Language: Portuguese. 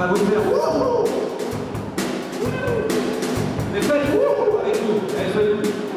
va vous Uhul! wouhou Uhul! faites wouhou avec É isso aí.